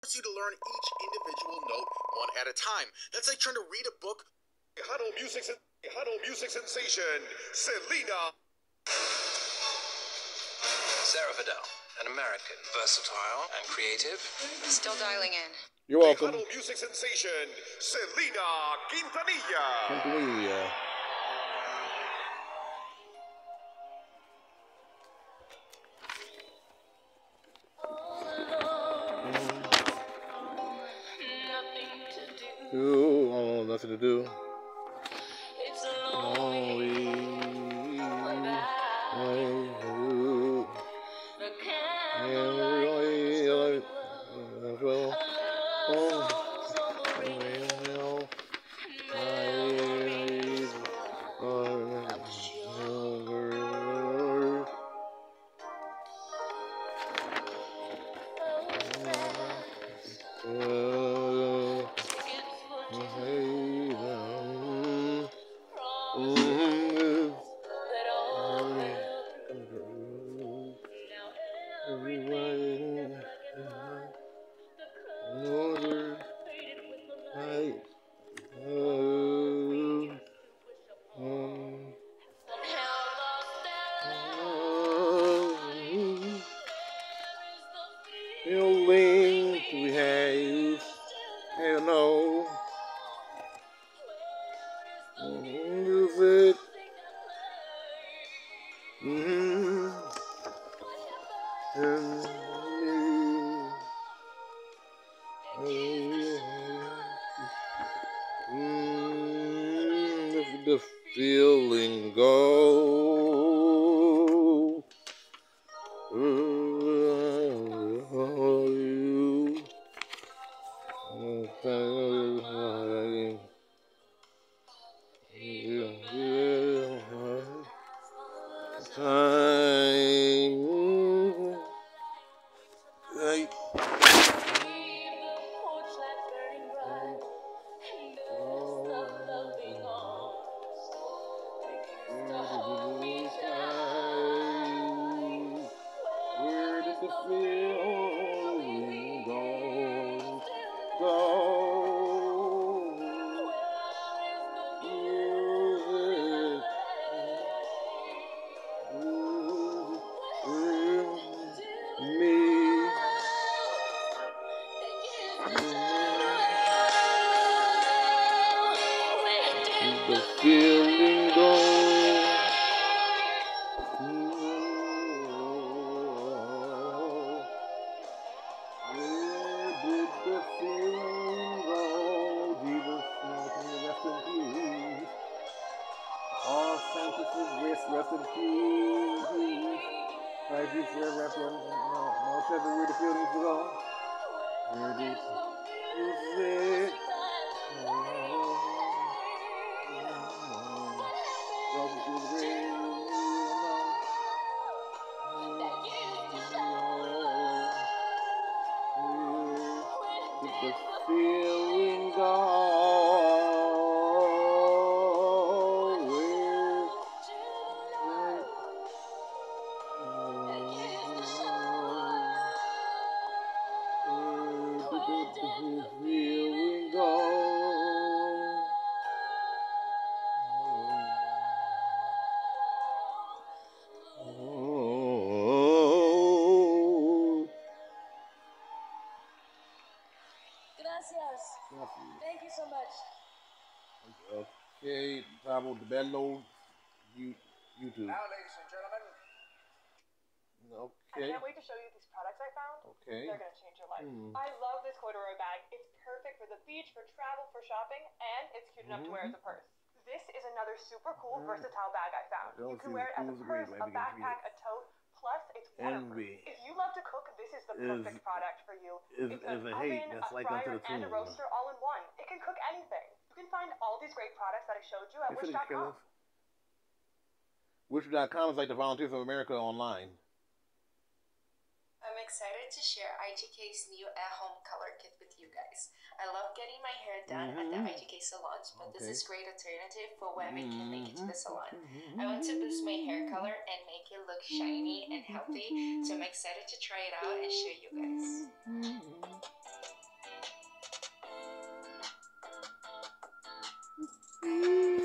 force you to learn each individual note one at a time. That's like trying to read a book. Huddle music, Huddle music sensation, Selena. Sarah Vidal, an American, versatile and creative. Still dialing in. You're welcome. Huddle music sensation, Selena Quintanilla. Quintanilla. The feeling go. The feeling Pablo de Bello, you, YouTube. Now, ladies and gentlemen, Okay. I Okay, can't wait to show you these products I found. okay. They're gonna change your life. Hmm. I love this corduroy bag. It's perfect for the beach, for travel, for shopping, and it's cute enough to wear as a purse. This is another super cool, Mm-hmm. versatile bag I found. Those You can wear it as a tools great purse, a we can read backpack, a tote. Plus, it's waterproof. Envy If you love to cook, this is the is- perfect product for you. is- it's is an a hate that's a like fryer, unto the and a roaster all in one. It can cook anything. You can find all these great products that I showed you at They wish.com. Wish.com is like the Volunteers of America online. I'm excited to share IGK's new at-home color kit with you guys. I love getting my hair done at the Mhm. IGK salons, but this Okay. is great alternative for when we can make it to the salon. Mhm. I want to boost my hair color and make it look shiny and healthy, so I'm excited to try it out and show you guys. Mm.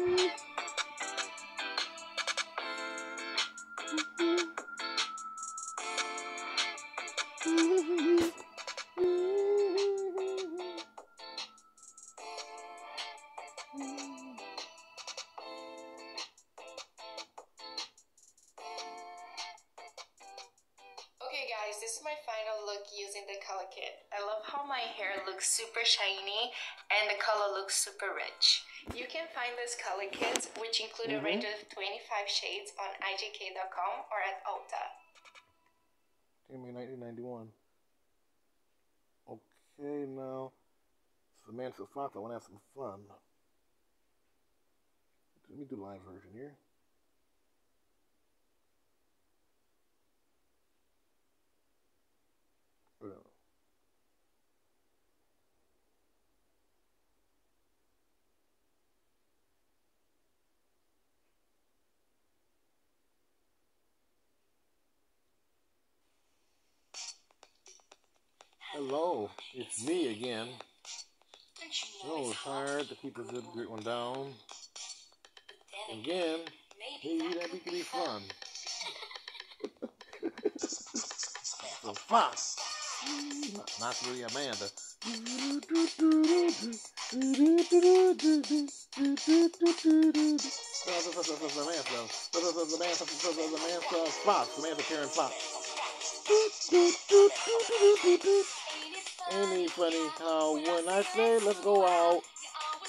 My hair looks super shiny and the color looks super rich. You can find this color kits, which include a range mm-hmm. of 25 shades on IGK.com or at Ulta. Give me 1991. Okay, now Samantha Fox. I want to have some fun. Let me do live version here. Uh, Hello, it's me again. Oh, it's hard to keep a good one down. Again, maybe that could be fun. so fun. Not, not really Amanda. Samantha Karen Fox. Ain't funny how uh, when I say let's go out,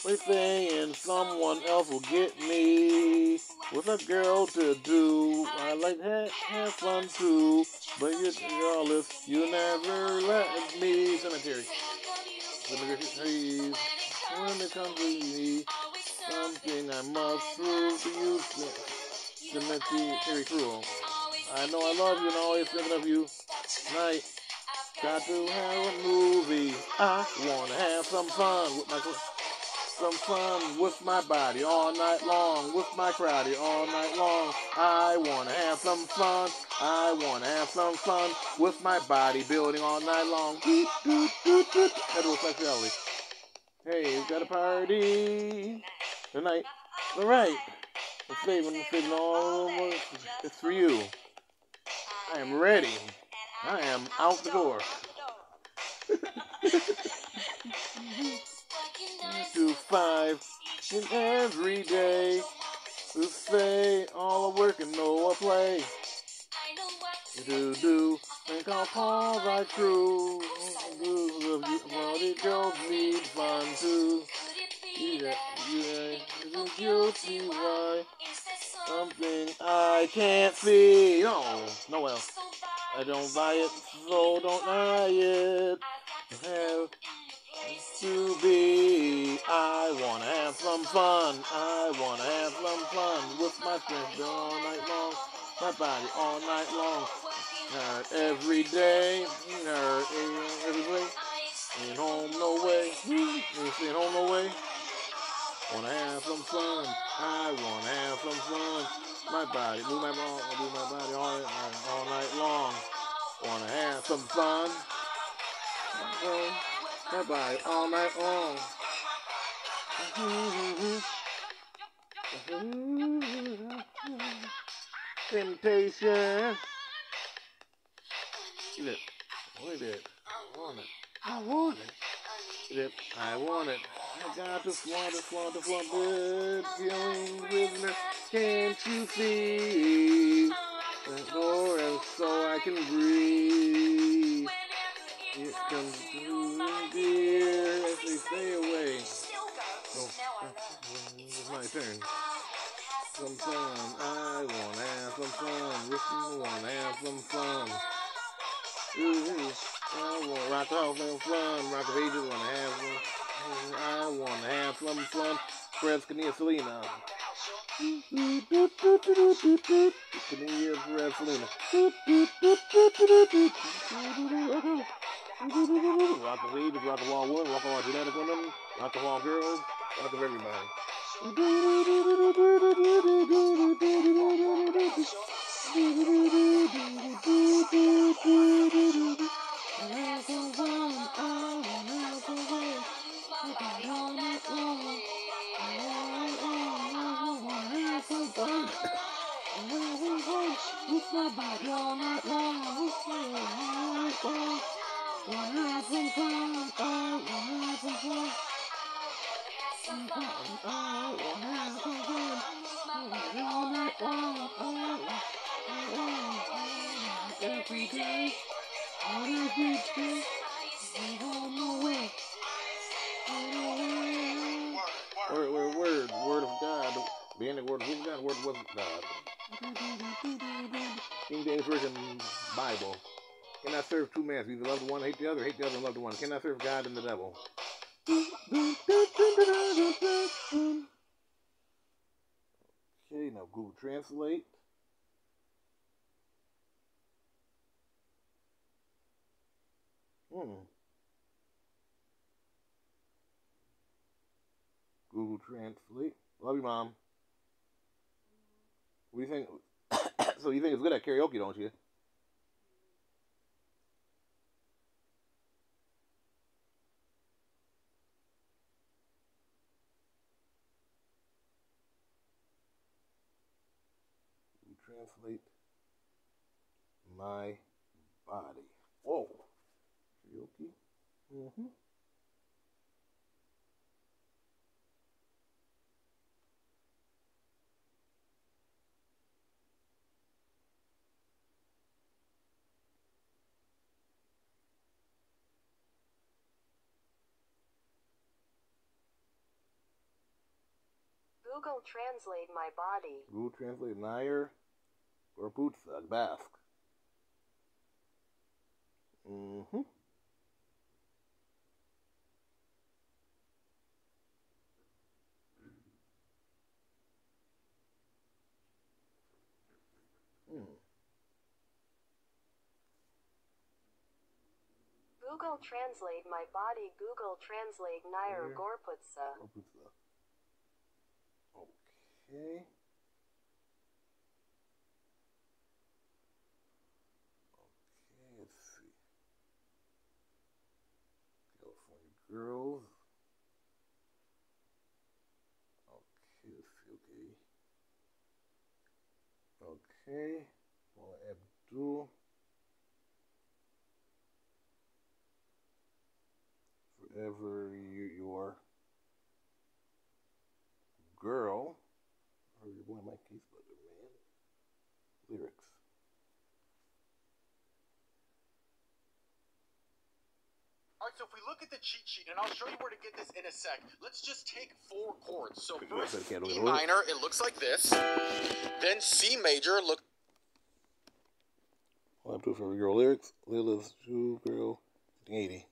we saying someone else will get me. With a girl to do, I like to have, fun too. But you, regardless, you never let me. Cemetery. Cemetery. When it comes to me, something I must prove to you. Cemetery cruel. I know I love you and always thinking of you. Night. Got to have a movie. I wanna have some fun with my some fun with my body all night long, with my crowdy all night long. I wanna have some fun. I wanna have some fun with my body building all night long. Heterosexuality. Hey, we got a party tonight. All right. Let's saving, let's saving all. It's for you. I am ready. I am out the door. to five in every day say all the work and no a play. Do do think I'll call right true. Do well the girls need fun too. Yeah, yeah, is guilty why? Something I can't see. Oh, no, no well. I don't buy it, so don't buy it. Have to be. I wanna have some fun. I wanna have some fun with my friends all night long. My body all night long. Nerd every day. Nerd every day. Ain't home no way. Hmm, ain't home no way. Wanna have some fun. I wanna have some fun. My body, move my body, move my body all, all night long. Wanna have some fun. My body all night long. Temptation. Look, look at it. I want it. I want it. Yep, I want it. I got flaunt it, flaunt it. Feeling with me. Can't you see? The door and so I can breathe. It comes through, dear, they stay away. Oh, it's my turn. Some fun, I wanna have some fun. Listen, wanna have some fun. Ooh, I wanna rock off and fun. Rock the pages, wanna have some. I wanna have some fun. Fred Scania Selena. Scania Fred Selena. Rock the pages, rock the wall woman, rock the wall genetic women, rock the wall girls, rock of everybody. Every day, every day, Word, who that word was? Nah. King James Version Bible. Cannot serve two masters. Either love the one, hate the other, hate the other, love the one. Cannot serve God and the devil. Okay, now Google Translate. Hmm. Google Translate. Love you, Mom. What do you think? so you think it's good at karaoke, don't you? Translate my body. Whoa. Karaoke. Mm-hmm. Google Translate my body. Google Translate Nair or Putsa, Basque. Mm-hmm. Hmm. Google Translate my body. Google Translate Nair Nair. Gorputsa. Okay. Okay, let's see. California girls. Okay, let's see. Okay. Okay. Abdul. Forever you, your girl. Or your boy Mike Keith Butler, man. Lyrics. All right, so if we look at the cheat sheet, and I'll show you where to get this in a sec. Let's just take four chords. So Could you guys first, E minor, it looks like this. Then C major, look I'll have to for girl lyrics. Lilith's True Girl 80.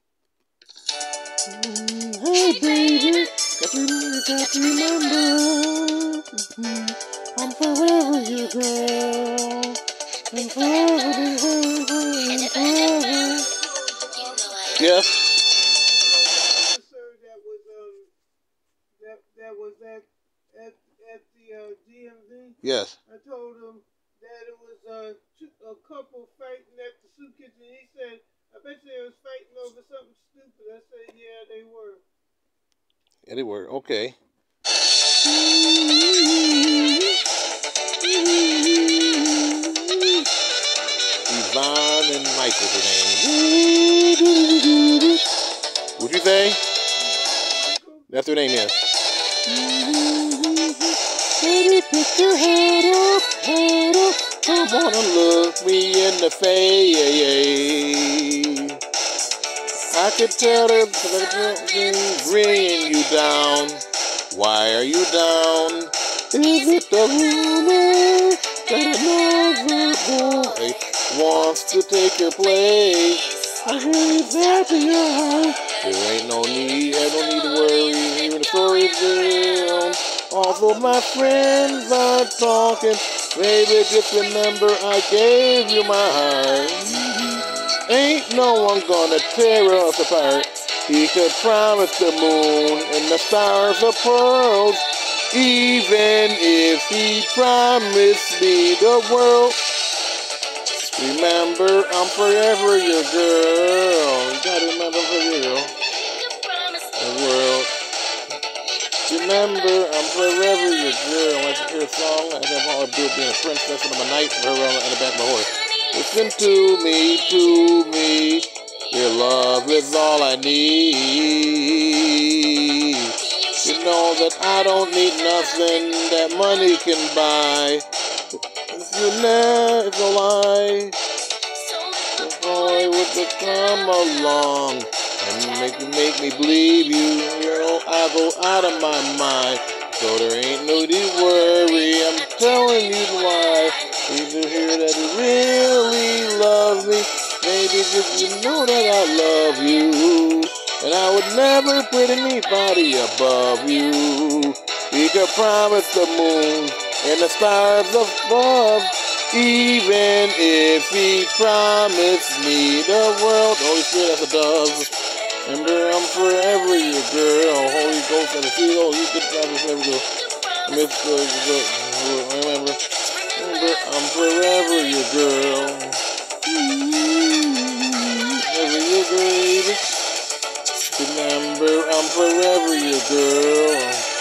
Hey baby, got to, got to remember, I'm forever your girl, and forever, and forever. Yes. that was um that that was at at at the uh, DMV. Yes. I told him that it was uh, a couple fighting at the soup kitchen. He said, "I bet you they was fighting over something stupid." I said, "Yeah, they were." Yeah, they were. Okay. Yvonne and Michael's name. You say? That's their name, yes. Baby, put your head up, head up. I wanna look me in the face. I could tell that the bringing you down. Why are you down? Is it the rumor that another boy wants to take your place? I hear it's after your heart. There ain't no need, I don't need to worry. The stories down. Although my friends are talking, baby, just remember I gave you my heart. Ain't no one gonna tear us apart. He could promise the moon and the stars of pearls, even if he promised me the world. Remember, I'm forever your girl. You gotta remember forever your girl. The world. Remember, I'm forever your girl. I like to hear a song. I think I'll do being a princess and I'm a knight her on the back of my horse. Listen to me, to me. Your love is all I need. You know that I don't need nothing that money can buy. If you never lie, the boy would come along and make make me believe you. You know I go out of my mind. So there ain't no need to worry. I'm telling you why. Need to hear that you really love me. Maybe just you know that I love you. And I would never put anybody above you. We could promise the moon and the stars above. Even if he promised me the world. Holy Spirit, that's a dove. Remember, I'm forever your girl. Holy Ghost and the sea. Oh, you could travel forever, girl. Mr. Remember, remember, I'm forever your girl. Forever your baby. Remember, I'm forever your girl.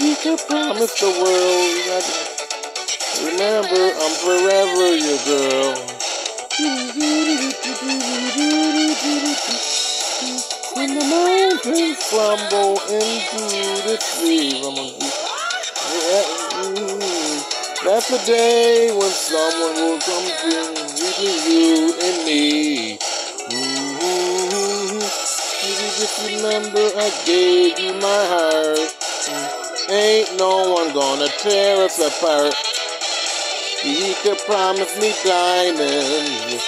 You could promise the world. To remember, I'm forever your girl. When the mountains crumble into the sea. That's the day when someone will come through between you and me. Just remember I gave you my heart. Ain't no one gonna tear us apart. He could promise me diamonds,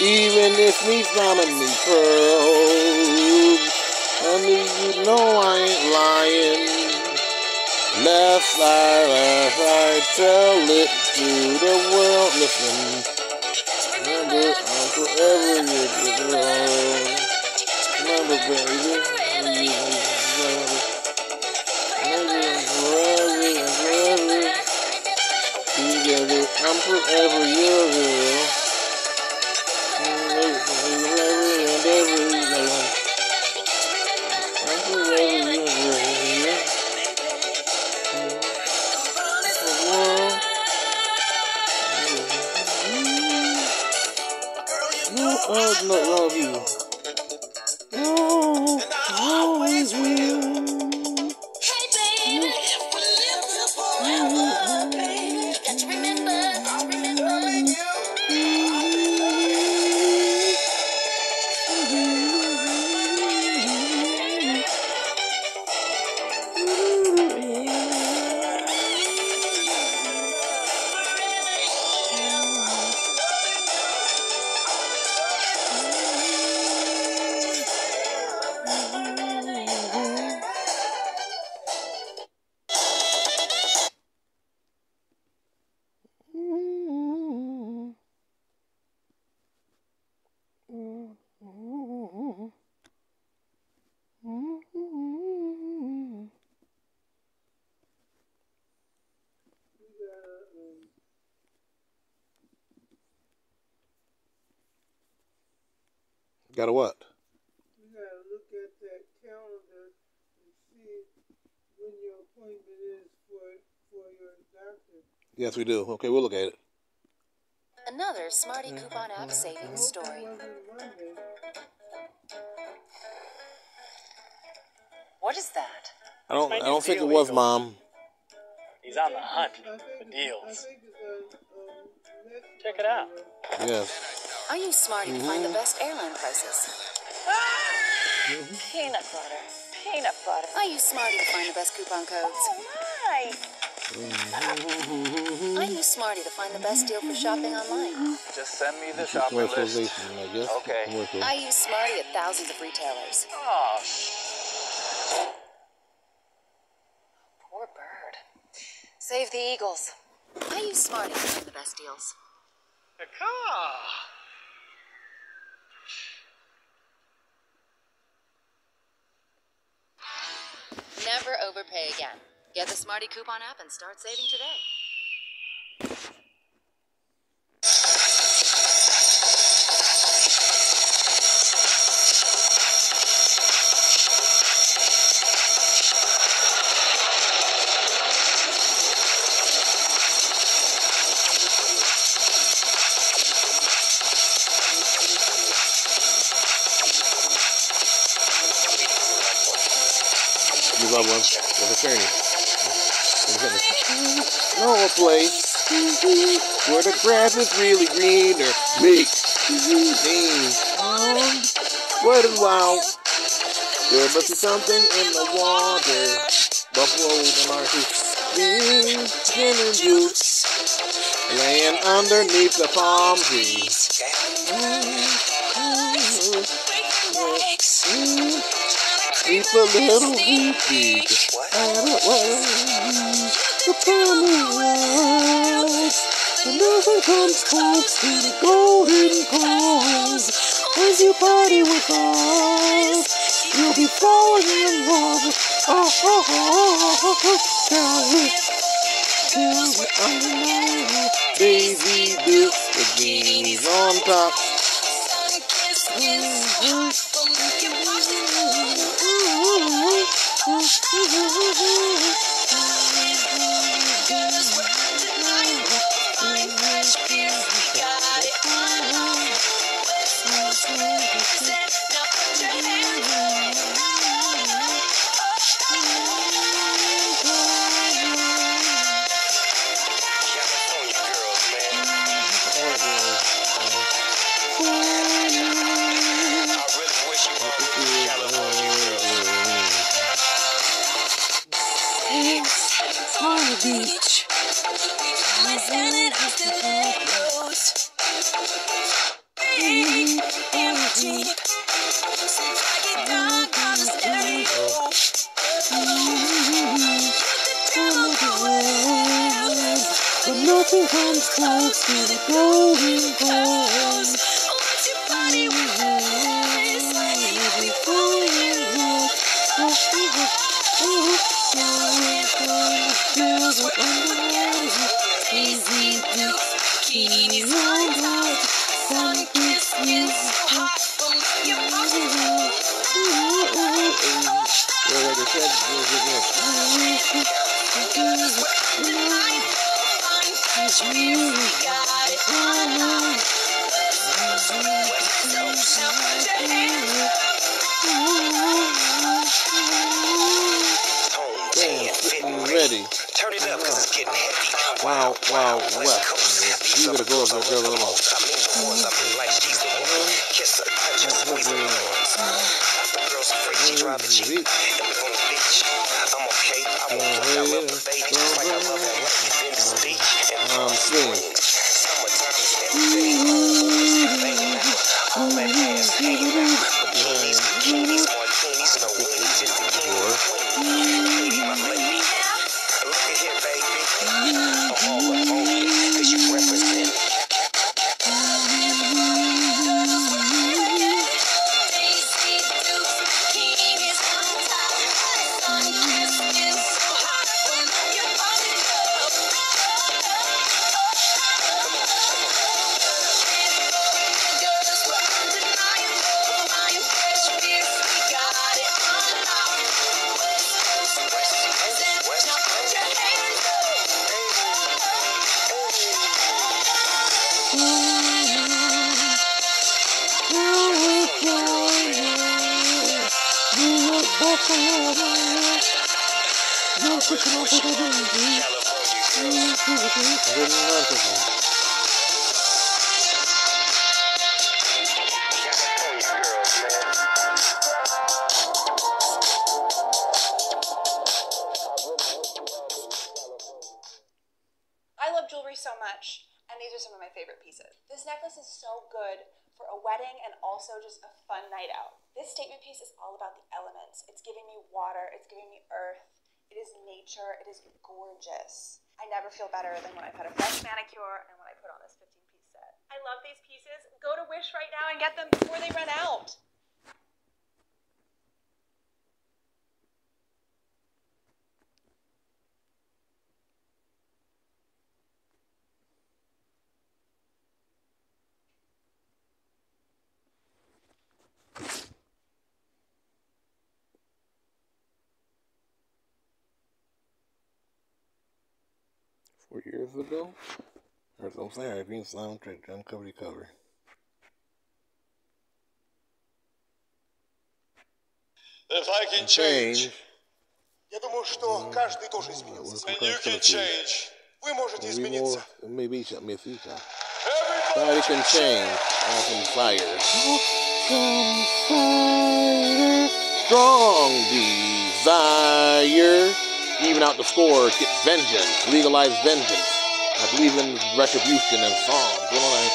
even if me promise me pearls. Honey, you know I ain't lying. Left side, left side, tell it to the world. Listen, remember, I'm forever your girl. Remember, baby, I'm forever Got a what? You gotta look at that calendar and see when your appointment is for for your doctor. Yes, we do. Okay, we'll look at it. Another Smarty mm-hmm. Coupon app savings story. What is that? I don't. I don't think it was, Mom. He's on the hunt for deals. Um, Check it out. Yes. I use Smarty to find the mm-hmm. best airline prices. Mm-hmm. Peanut butter. Peanut butter. I use Smarty to find the best coupon codes. Hi. I use Smarty to find the best deal for shopping online. Just send me the shopping list. Commercialization, I guess. Okay. I use Smarty at thousands of retailers. Oh, Poor bird. Save the eagles. I use Smarty to find the best deals. Never overpay again. Get the Smarty Coupon app and start saving today. You love one. There's a journey. No place where the grass is really greener. Make things what is wild. There must be something in the water. Buffalo and Marcy. Beans, gin and juice. laying underneath the palm tree. Keep a little weepy. The family world. And nothing comes close to the golden cause. As you party with us, you'll be falling in love. Oh, oh, oh, oh, oh. Tell me, tell me underneath. Daisy Dukes, bikinis on top. Mm-hmm. On be falling in love. Girls are underwater, easy dukes, bikinis on top, sun kicks music hot. Yeah, like I said. Cause we got it on. So now put your hands Damn, getting ready. Turn it up, cause it's getting heavy. Wow, wow, west. You gotta go up there, girl, come on. Kiss her, touch her, squeeze her. The girl's afraid she drive the jeep. And we're on the beach. I'm okay. I won't. I love the baby. Just like I love her Um, like Venice I Four years ago? Or something, I've been soundtrack, John Cover cover. If I can change, Я думаю, что каждый тоже изменился. then you can change. Вы можете измениться. Maybe maybe future. Everybody can change. Awesome fire. Awesome fire. Strong desire. Even out the scores. Get vengeance. Legalize vengeance. I believe in retribution and songs. You know, like,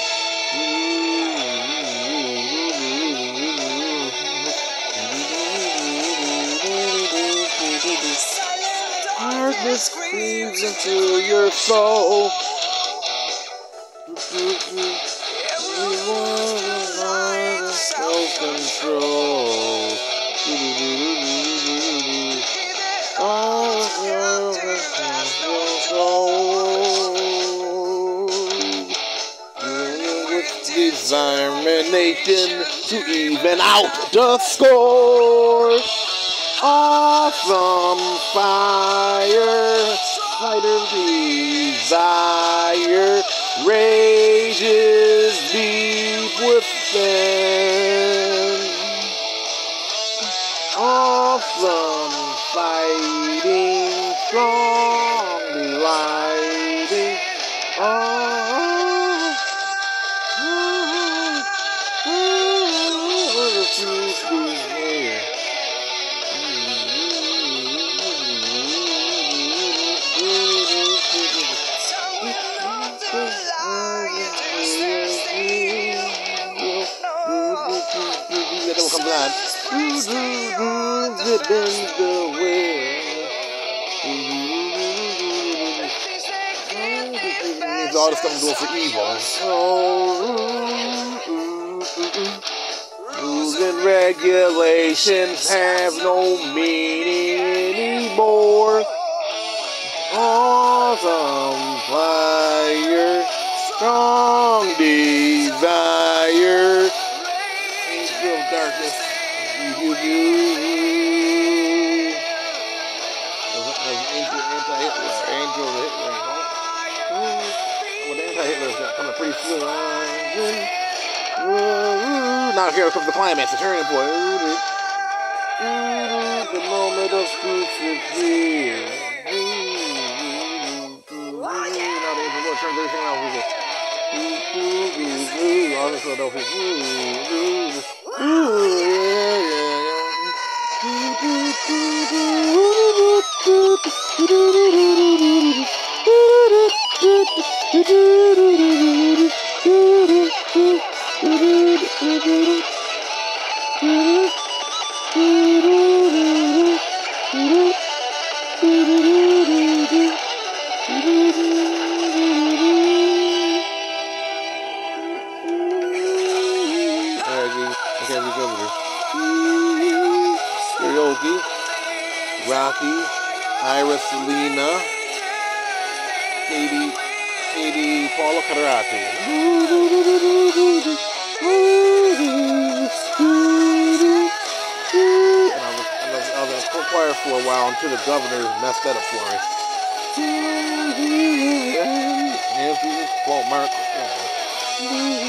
Darkness creeps into your soul. Self-control. Determination to even out the score. Awesome fire, fighter desire, rages Stuff I'm for evil. Rules and regulations have no meaning anymore. Awesome fire, strong desire, angel of darkness. You, you. Angel, anti-Hitler, angel Hitler. Is coming pretty soon. Now here comes the climax, the turning point. The moment of here. Now the Lord turns everything off. All this Philadelphia. Okay, Karaoke, Rocky, Ira Selena, Katie, Katie Paula Karate. And I was, I was, I was choir for a while until the governor messed that up for me. And Mark, you know.